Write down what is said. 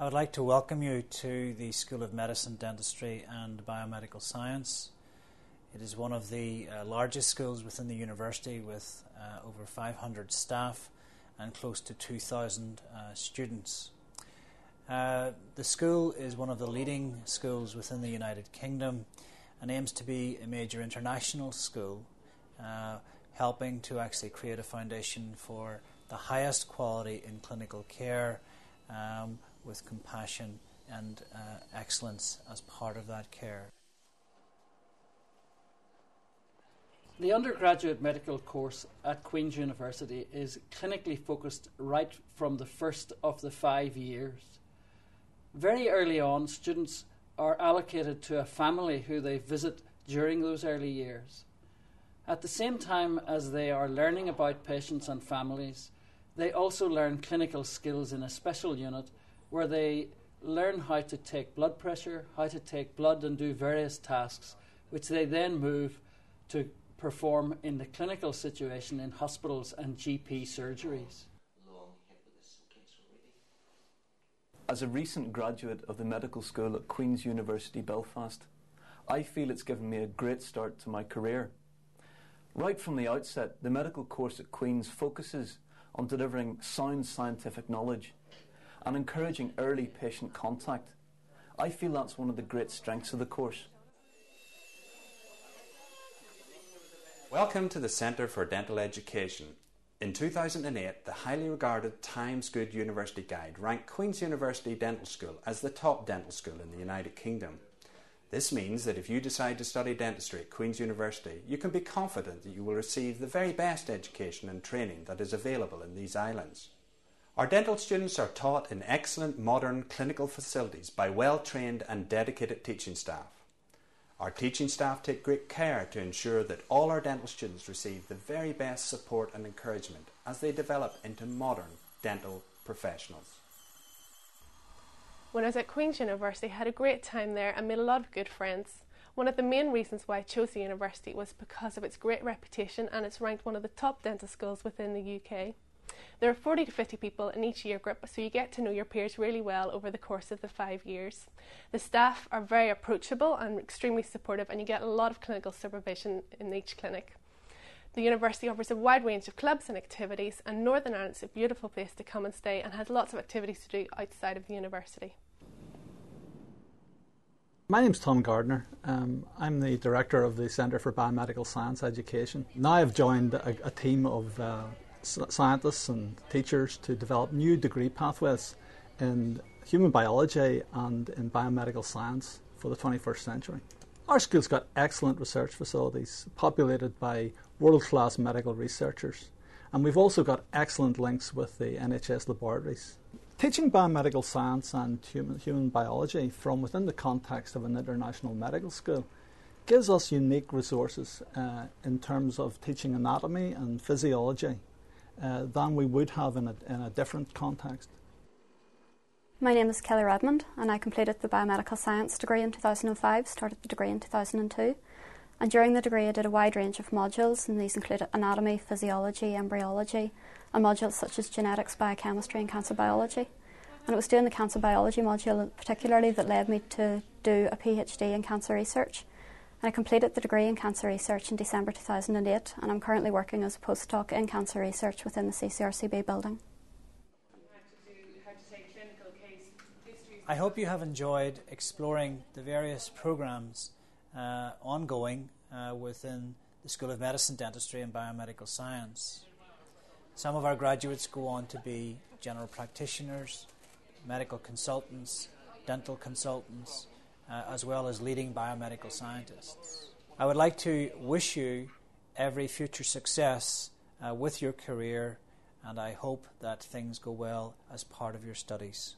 I would like to welcome you to the School of Medicine, Dentistry and Biomedical Science. It is one of the uh, largest schools within the university with uh, over 500 staff and close to 2,000 uh, students. Uh, the school is one of the leading schools within the United Kingdom and aims to be a major international school, uh, helping to actually create a foundation for the highest quality in clinical care um, with compassion and uh, excellence as part of that care. The undergraduate medical course at Queen's University is clinically focused right from the first of the five years. Very early on, students are allocated to a family who they visit during those early years. At the same time as they are learning about patients and families, they also learn clinical skills in a special unit where they learn how to take blood pressure, how to take blood, and do various tasks, which they then move to perform in the clinical situation in hospitals and GP surgeries. As a recent graduate of the medical school at Queen's University Belfast, I feel it's given me a great start to my career. Right from the outset, the medical course at Queen's focuses on delivering sound scientific knowledge and encouraging early patient contact. I feel that's one of the great strengths of the course. Welcome to the Centre for Dental Education. In 2008, the highly regarded Times Good University Guide ranked Queen's University Dental School as the top dental school in the United Kingdom. This means that if you decide to study dentistry at Queen's University, you can be confident that you will receive the very best education and training that is available in these islands. Our dental students are taught in excellent modern clinical facilities by well trained and dedicated teaching staff. Our teaching staff take great care to ensure that all our dental students receive the very best support and encouragement as they develop into modern dental professionals. When I was at Queen's University, I had a great time there and made a lot of good friends. One of the main reasons why I chose the university was because of its great reputation and it's ranked one of the top dental schools within the UK. There are 40 to 50 people in each year group, so you get to know your peers really well over the course of the five years. The staff are very approachable and extremely supportive, and you get a lot of clinical supervision in each clinic. The university offers a wide range of clubs and activities, and Northern Ireland is a beautiful place to come and stay and has lots of activities to do outside of the university. My name's Tom Gardner. Um, I'm the director of the Centre for Biomedical Science Education. Now I've joined a, a team of uh, scientists and teachers to develop new degree pathways in human biology and in biomedical science for the 21st century. Our school's got excellent research facilities populated by world class medical researchers, and we've also got excellent links with the NHS laboratories. Teaching biomedical science and human, human biology from within the context of an international medical school gives us unique resources uh, in terms of teaching anatomy and physiology uh, than we would have in a, in a different context. My name is Kelly Redmond, and I completed the biomedical science degree in 2005, started the degree in 2002. And during the degree, I did a wide range of modules, and these included anatomy, physiology, embryology, and modules such as genetics, biochemistry, and cancer biology. And it was doing the cancer biology module particularly that led me to do a PhD in cancer research. I completed the degree in cancer research in December 2008 and I'm currently working as a postdoc in cancer research within the CCRCB building. I hope you have enjoyed exploring the various programs uh, ongoing uh, within the School of Medicine, Dentistry and Biomedical Science. Some of our graduates go on to be general practitioners, medical consultants, dental consultants, uh, as well as leading biomedical scientists. I would like to wish you every future success uh, with your career, and I hope that things go well as part of your studies.